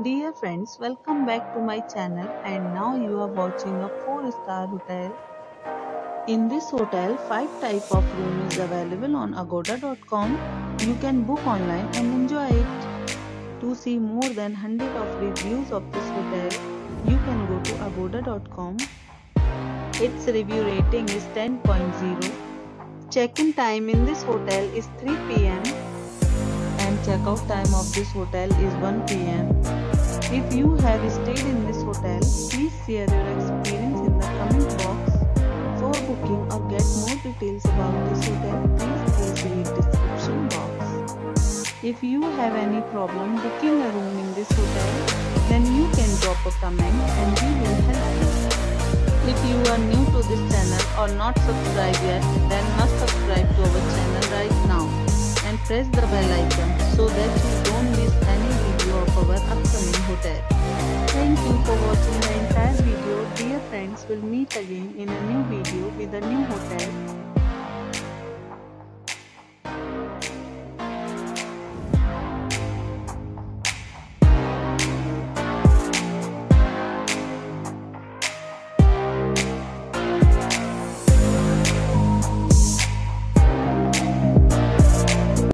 Dear friends, welcome back to my channel and now you are watching a 4 star hotel. In this hotel, 5 type of room is available on agoda.com. You can book online and enjoy it. To see more than 100 of reviews of this hotel, you can go to agoda.com. Its review rating is 10.0. Check-in time in this hotel is 3 pm and checkout time of this hotel is 1 pm. If you have stayed in this hotel, please share your experience in the comment box. For booking or get more details about this hotel, please read the description box. If you have any problem booking a room in this hotel, then you can drop a comment and we will help you. If you are new to this channel or not subscribed yet, then must subscribe to our channel right now and press the bell icon so that you don't miss any friends, we'll meet again in a new video with a new hotel.